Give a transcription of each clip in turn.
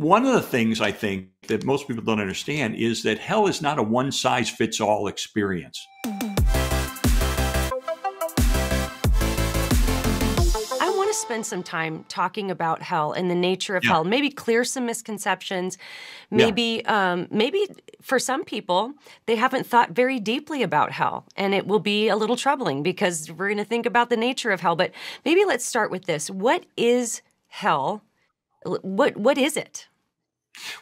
one of the things I think that most people don't understand is that hell is not a one size fits all experience. I want to spend some time talking about hell and the nature of Yeah. hell. Maybe clear some misconceptions. Maybe, um, maybe for some people, they haven't thought very deeply about hell, and it will be a little troubling because we're going to think about the nature of hell. But maybe let's start with this: What is hell? What what is it?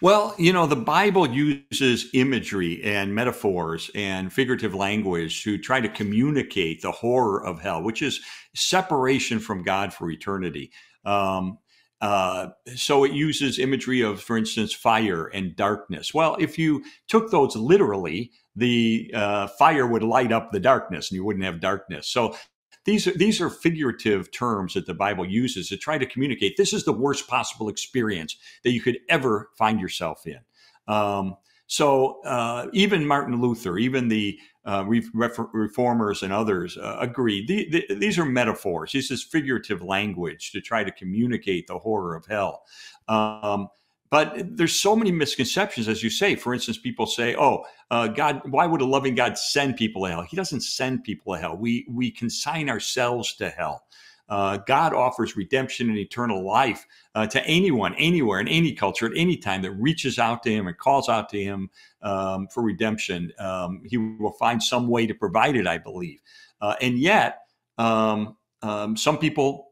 Well, you know, the Bible uses imagery and metaphors and figurative language to try to communicate the horror of hell, which is separation from God for eternity. Um, uh, so it uses imagery of, for instance, fire and darkness. Well, if you took those literally, the uh, fire would light up the darkness and you wouldn't have darkness. So these are these are figurative terms that the Bible uses to try to communicate. This is the worst possible experience that you could ever find yourself in. Um, so uh, even Martin Luther, even the uh, reformers and others uh, agreed. The, the, these are metaphors. This is figurative language to try to communicate the horror of hell. Um, but there's so many misconceptions, as you say. For instance, people say, "Oh, uh, God, why would a loving God send people to hell?" He doesn't send people to hell. We we consign ourselves to hell. Uh, God offers redemption and eternal life uh, to anyone, anywhere, in any culture, at any time that reaches out to Him and calls out to Him um, for redemption. Um, he will find some way to provide it, I believe. Uh, and yet, um, um, some people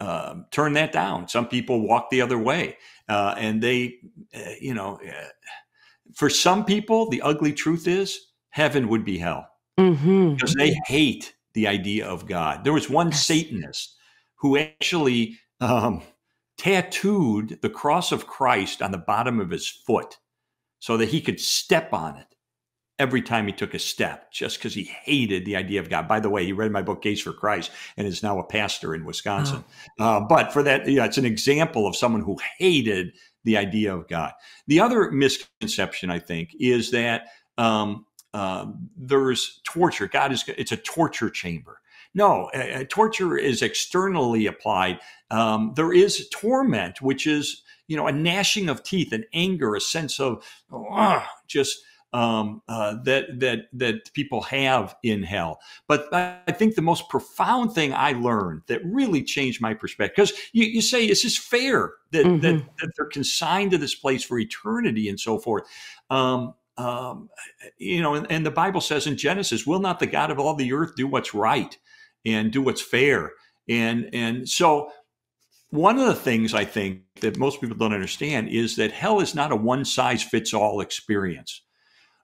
um, turn that down. Some people walk the other way, uh, and they, uh, you know, uh, for some people, the ugly truth is heaven would be hell Mm-hmm. because they hate the idea of God. There was one Satanist who actually um, tattooed the cross of Christ on the bottom of his foot so that he could step on it every time he took a step, just because he hated the idea of God. By the way, he read my book, Case for Christ, and is now a pastor in Wisconsin. Uh, but for that, yeah, it's an example of someone who hated the idea of God. The other misconception, I think, is that um, uh, there's torture. God is it's a torture chamber. No, uh, torture is externally applied. Um, there is torment, which is you know a gnashing of teeth, an anger, a sense of just um, uh, that that that people have in hell. But I think the most profound thing I learned that really changed my perspective, because you, you say, is this fair that, Mhm. that that they're consigned to this place for eternity and so forth? Um, um, you know, and, and the Bible says in Genesis, "Will not the God of all the earth do what's right and do what's fair?" And and so one of the things I think that most people don't understand is that hell is not a one size fits all experience.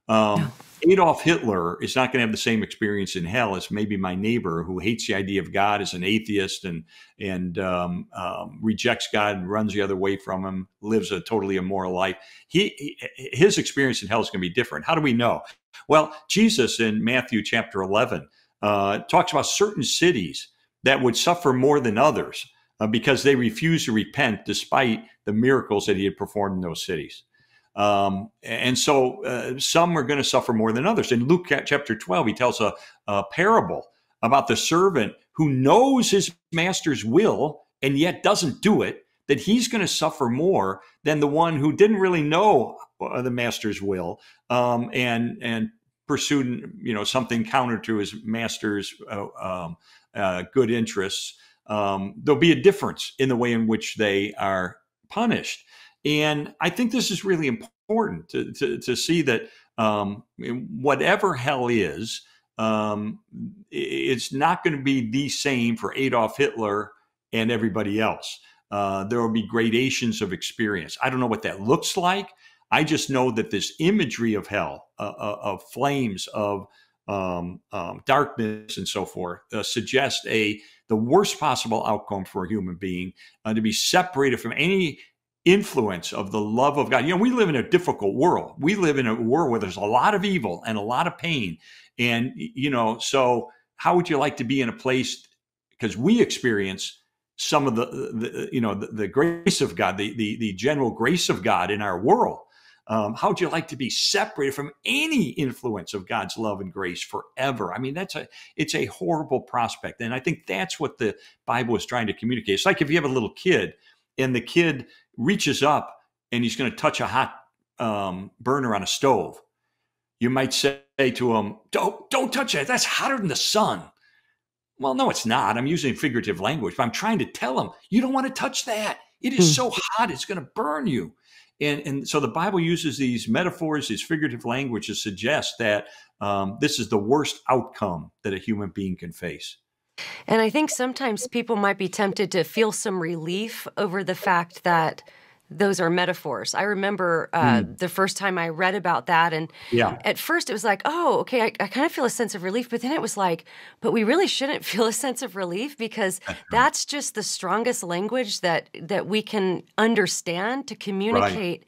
Um, Adolf Hitler is not going to have the same experience in hell as maybe my neighbor who hates the idea of God as an atheist and and um, um, rejects God, and runs the other way from Him, lives a totally immoral life. He, he his experience in hell is going to be different. How do we know? Well, Jesus in Matthew chapter eleven uh, talks about certain cities that would suffer more than others uh, because they refused to repent despite the miracles that He had performed in those cities. Um, and so uh, some are going to suffer more than others. In Luke chapter 12, he tells a, a parable about the servant who knows his master's will and yet doesn't do it, that he's going to suffer more than the one who didn't really know uh, the master's will um, and, and pursued you know something counter to his master's uh, um, uh, good interests. Um, there'll be a difference in the way in which they are punished. And I think this is really important to, to, to see that um, whatever hell is, um, it's not going to be the same for Adolf Hitler and everybody else. Uh, there will be gradations of experience. I don't know what that looks like. I just know that this imagery of hell, uh, uh, of flames, of um, um, darkness, and so forth, uh, suggests a the worst possible outcome for a human being uh, to be separated from any influence of the love of God. You know, we live in a difficult world. We live in a world where there's a lot of evil and a lot of pain. And, you know, so how would you like to be in a place because we experience some of the, the you know, the, the, grace of God, the, the, the general grace of God in our world. Um, how would you like to be separated from any influence of God's love and grace forever? I mean, that's a it's a horrible prospect, and I think that's what the Bible is trying to communicate. It's like if you have a little kid, and the kid reaches up and he's going to touch a hot um, burner on a stove, you might say to him, "Don't don't touch it. That's hotter than the sun." Well, no, it's not. I'm using figurative language, but I'm trying to tell him you don't want to touch that. It is hmm. so hot; it's going to burn you. And and so the Bible uses these metaphors, these figurative language to suggest that um, this is the worst outcome that a human being can face. And I think sometimes people might be tempted to feel some relief over the fact that those are metaphors. I remember uh, mm. the first time I read about that, and yeah. at first it was like, oh, okay, I, I, kind of feel a sense of relief. But then it was like, but we really shouldn't feel a sense of relief because that's, just the strongest language that that we can understand to communicate. Right.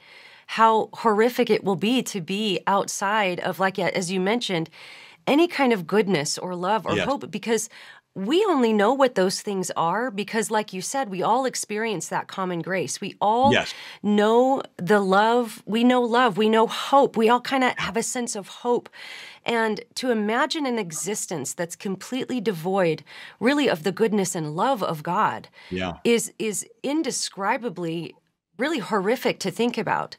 How horrific it will be to be outside of, like, as you mentioned, any kind of goodness or love or yes. hope because we only know what those things are because like you said we all experience that common grace. We all yes. know the love. We know love. We know hope. We all kind of have a sense of hope. And to imagine an existence that's completely devoid really of the goodness and love of god yeah. is is indescribably really horrific to think about.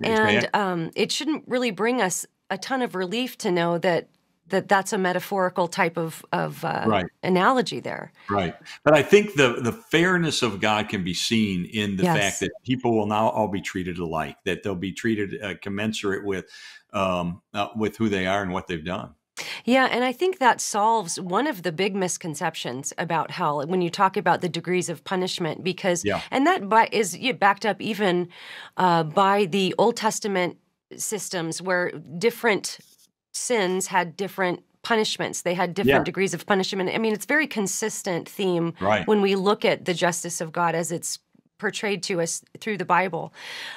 And um, it shouldn't really bring us a ton of relief to know that that that's a metaphorical type of, of uh, right. analogy there. Right. But I think the, the fairness of God can be seen in the yes. fact that people will now all be treated alike, that they'll be treated uh, commensurate with, um, uh, with who they are and what they've done. Yeah, and I think that solves one of the big misconceptions about hell when you talk about the degrees of punishment, because yeah. and that by, is backed up even uh, by the Old Testament systems where different sins had different punishments. They had different yeah. degrees of punishment. I mean, it's very consistent theme right. when we look at the justice of God as it's portrayed to us through the Bible.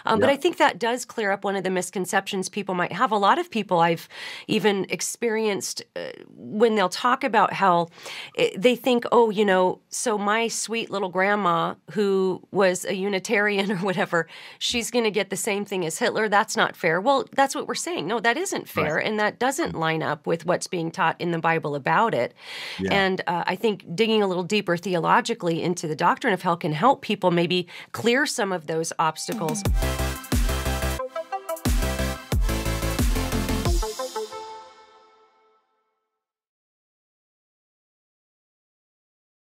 Um, yeah. But I think that does clear up one of the misconceptions people might have. A lot of people I've even experienced uh, when they'll talk about hell, it, eh, they think, oh, you know, so my sweet little grandma who was a Unitarian or whatever, she's going to get the same thing as Hitler. That's not fair. Well, that's what we're saying. No, that isn't fair. Right. And that doesn't line up with what's being taught in the Bible about it. Yeah. And uh, I think digging a little deeper theologically into the doctrine of hell can help people maybe clear some of those obstacles.